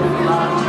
love.